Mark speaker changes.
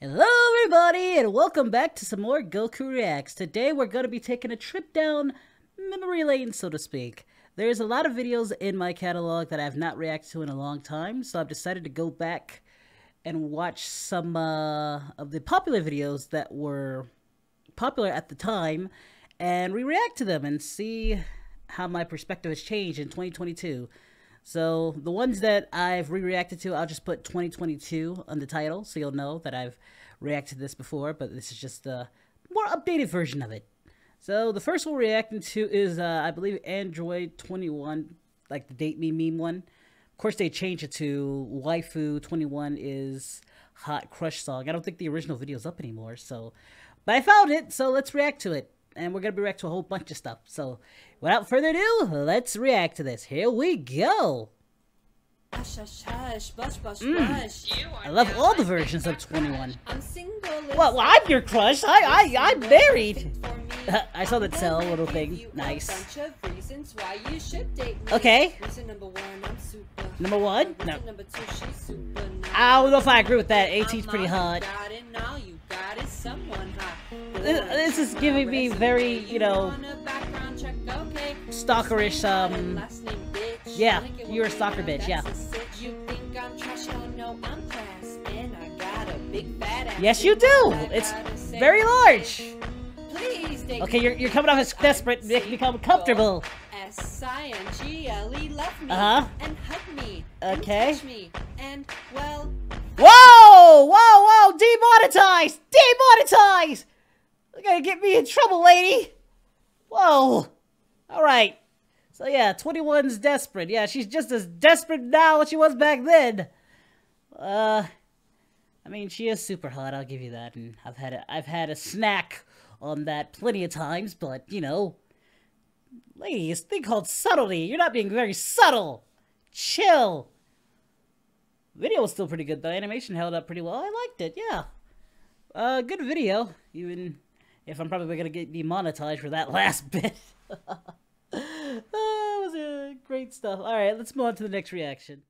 Speaker 1: Hello everybody and welcome back to some more Goku Reacts. Today we're going to be taking a trip down memory lane so to speak. There's a lot of videos in my catalog that I have not reacted to in a long time so I've decided to go back and watch some uh, of the popular videos that were popular at the time and re-react to them and see how my perspective has changed in 2022. So the ones that I've re-reacted to, I'll just put 2022 on the title, so you'll know that I've reacted to this before, but this is just a more updated version of it. So the first one we're reacting to is, uh, I believe, Android 21, like the Date Me meme one. Of course, they changed it to Waifu 21 is Hot Crush Song. I don't think the original video is up anymore, so... But I found it, so let's react to it and we're going to be react to a whole bunch of stuff. So, without further ado, let's react to this. Here we go. Mm. I love all the versions of 21. Well, well I'm your crush. I, I, I'm married. I saw that cell little thing. Nice. Okay. Number one? No. I don't know if I agree with that. AT's pretty hot. This is giving me very, you know, stalkerish, um, yeah, you're a stalker bitch, yeah. Yes, you do! It's very large! Okay, you're, you're coming off as desperate, make become comfortable. Uh-huh. Okay. Whoa! Whoa, whoa! Demonetized! Demonetized! You're gonna get me in trouble, lady! Whoa! Alright. So yeah, 21's desperate. Yeah, she's just as desperate now as she was back then. Uh, I mean, she is super hot, I'll give you that. And I've had a, I've had a snack on that plenty of times, but, you know... Lady, it's thing called subtlety. You're not being very subtle. Chill. Video was still pretty good, though. Animation held up pretty well. I liked it, yeah. Uh, good video. Even if I'm probably gonna get demonetized for that last bit. that was uh, great stuff. All right, let's move on to the next reaction.